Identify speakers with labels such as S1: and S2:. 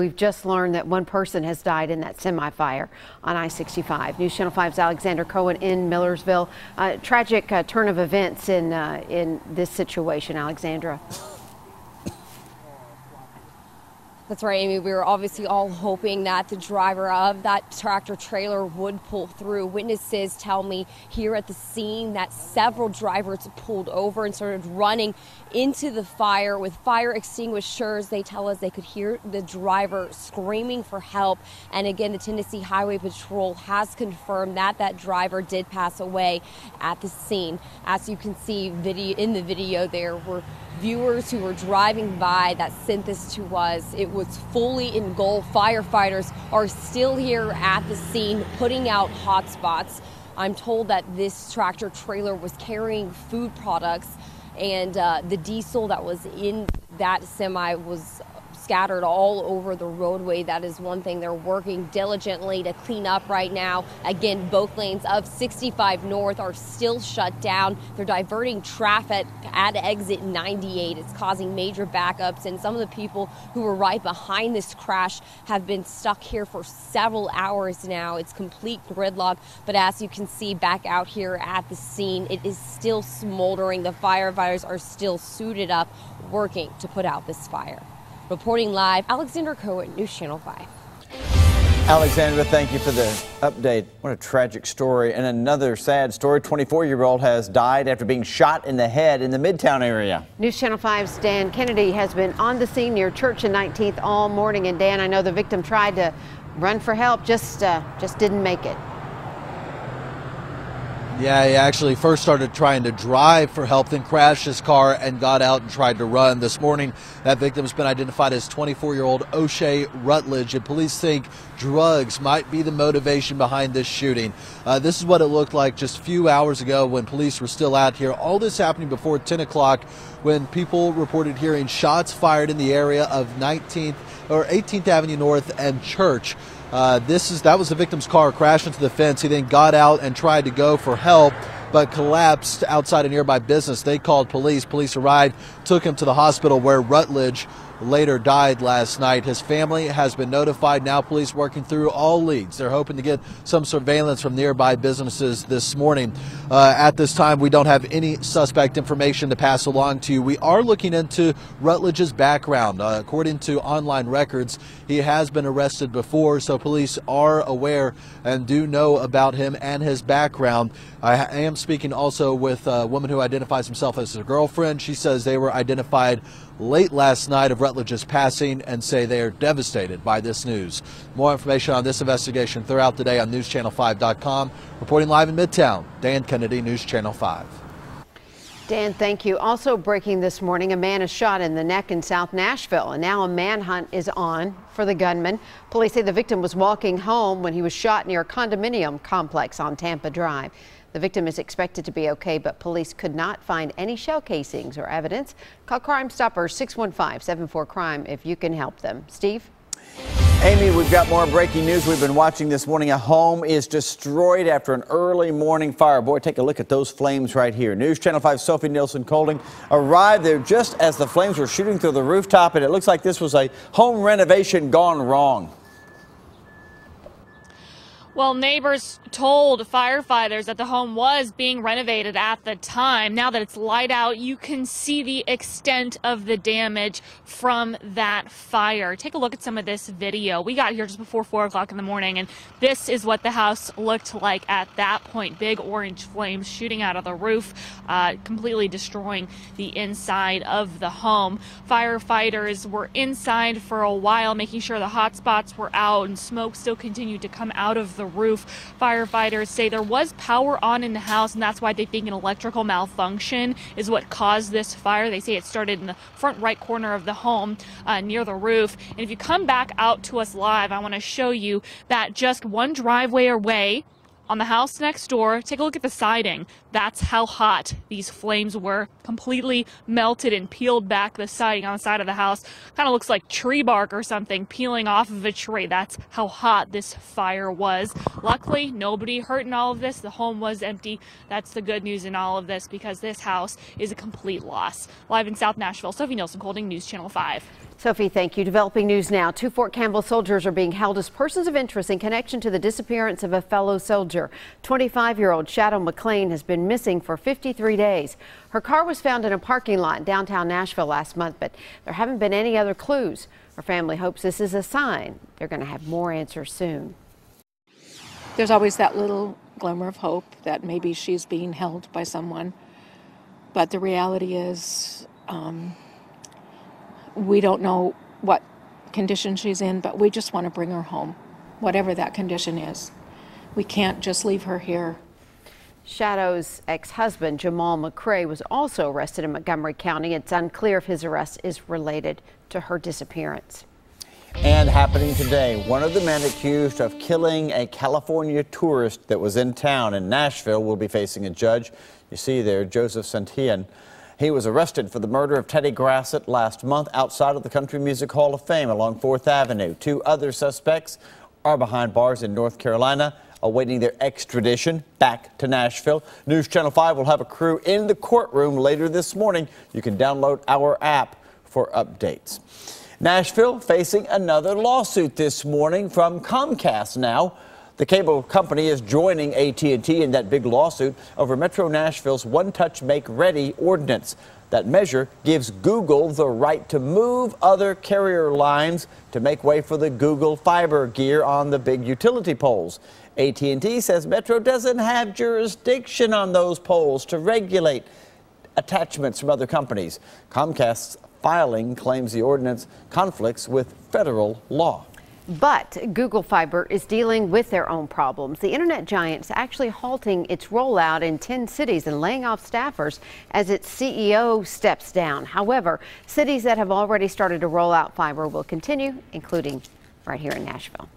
S1: We've just learned that one person has died in that semi fire on I 65. News Channel 5's Alexandra Cohen in Millersville. Uh, tragic uh, turn of events in, uh, in this situation, Alexandra.
S2: That's right, Amy. We were obviously all hoping that the driver of that tractor trailer would pull through. Witnesses tell me here at the scene that several drivers pulled over and started running into the fire with fire extinguishers. They tell us they could hear the driver screaming for help. And again, the Tennessee Highway Patrol has confirmed that that driver did pass away at the scene. As you can see video in the video, there were viewers who were driving by that sent this to us. It was fully engulfed. Firefighters are still here at the scene putting out hot spots. I'm told that this tractor trailer was carrying food products and uh, the diesel that was in that semi was scattered all over the roadway. That is one thing they're working diligently to clean up right now. Again, both lanes of 65 North are still shut down. They're diverting traffic at exit 98. It's causing major backups, and some of the people who were right behind this crash have been stuck here for several hours now. It's complete gridlock, but as you can see back out here at the scene, it is still smoldering. The firefighters are still suited up, working to put out this fire. Reporting live, Alexandra Cohen, News Channel 5.
S3: Alexandra, thank you for the update. What a tragic story. And another sad story. 24-year-old has died after being shot in the head in the Midtown area.
S1: News Channel 5's Dan Kennedy has been on the scene near Church and 19th all morning. And Dan, I know the victim tried to run for help, just, uh, just didn't make it.
S4: Yeah, he actually first started trying to drive for help, then crashed his car and got out and tried to run. This morning, that victim's been identified as 24 year old O'Shea Rutledge, and police think drugs might be the motivation behind this shooting. Uh, this is what it looked like just a few hours ago when police were still out here. All this happening before 10 o'clock when people reported hearing shots fired in the area of 19th or 18th Avenue North and Church. Uh, this is that was the victim's car crashed into the fence. He then got out and tried to go for help, but collapsed outside a nearby business. They called police. Police arrived, took him to the hospital where Rutledge later died last night. His family has been notified. Now police working through all leads. They're hoping to get some surveillance from nearby businesses this morning. Uh, at this time, we don't have any suspect information to pass along to you. We are looking into Rutledge's background. Uh, according to online records, he has been arrested before, so police are aware and do know about him and his background. I am speaking also with a woman who identifies himself as a girlfriend. She says they were identified late last night of Rutledge's passing and say they are devastated by this news. More information on this investigation throughout the day on NewsChannel5.com. Reporting live in Midtown, Dan Kennedy, News Channel 5.
S1: Dan, thank you. Also breaking this morning, a man is shot in the neck in South Nashville, and now a manhunt is on for the gunman. Police say the victim was walking home when he was shot near a condominium complex on Tampa Drive. The victim is expected to be okay, but police could not find any shell casings or evidence. Call Crime Stoppers 615-74-CRIME if you can help them. Steve?
S3: Amy, we've got more breaking news we've been watching this morning. A home is destroyed after an early morning fire. Boy, take a look at those flames right here. News Channel 5 Sophie Nielsen Kolding arrived there just as the flames were shooting through the rooftop, and it looks like this was a home renovation gone wrong.
S5: Well, neighbors told firefighters that the home was being renovated at the time. Now that it's light out, you can see the extent of the damage from that fire. Take a look at some of this video. We got here just before 4 o'clock in the morning, and this is what the house looked like at that point. Big orange flames shooting out of the roof, uh, completely destroying the inside of the home. Firefighters were inside for a while, making sure the hot spots were out, and smoke still continued to come out of the the roof. Firefighters say there was power on in the house, and that's why they think an electrical malfunction is what caused this fire. They say it started in the front right corner of the home uh, near the roof. And if you come back out to us live, I want to show you that just one driveway away on the house next door, take a look at the siding. That's how hot these flames were. Completely melted and peeled back the siding on the side of the house. Kind of looks like tree bark or something peeling off of a tree. That's how hot this fire was. Luckily, nobody hurt in all of this. The home was empty. That's the good news in all of this because this house is a complete loss. Live in South Nashville, Sophie Nielsen Kolding News Channel 5.
S1: Sophie, thank you. Developing news now. Two Fort Campbell soldiers are being held as persons of interest in connection to the disappearance of a fellow soldier. 25 year old Shadow McClain has been missing for 53 days. Her car was found in a parking lot in downtown Nashville last month, but there haven't been any other clues. Her family hopes this is a sign they're going to have more answers soon.
S6: There's always that little glimmer of hope that maybe she's being held by someone. But the reality is, um, we don't know what condition she's in, but we just want to bring her home, whatever that condition is. We can't just leave her here.
S1: Shadow's ex-husband, Jamal McCray, was also arrested in Montgomery County. It's unclear if his arrest is related to her disappearance.
S3: And happening today, one of the men accused of killing a California tourist that was in town in Nashville will be facing a judge. You see there, Joseph Santillan. He was arrested for the murder of Teddy Grassett last month outside of the Country Music Hall of Fame along 4th Avenue. Two other suspects are behind bars in North Carolina awaiting their extradition back to Nashville. News Channel 5 will have a crew in the courtroom later this morning. You can download our app for updates. Nashville facing another lawsuit this morning from Comcast now. The cable company is joining AT&T in that big lawsuit over Metro Nashville's One Touch Make Ready ordinance. That measure gives Google the right to move other carrier lines to make way for the Google fiber gear on the big utility poles. AT&T says Metro doesn't have jurisdiction on those poles to regulate attachments from other companies. Comcast's filing claims the ordinance conflicts with federal law.
S1: But Google Fiber is dealing with their own problems. The internet giant is actually halting its rollout in 10 cities and laying off staffers as its CEO steps down. However, cities that have already started to roll out fiber will continue, including right here in Nashville.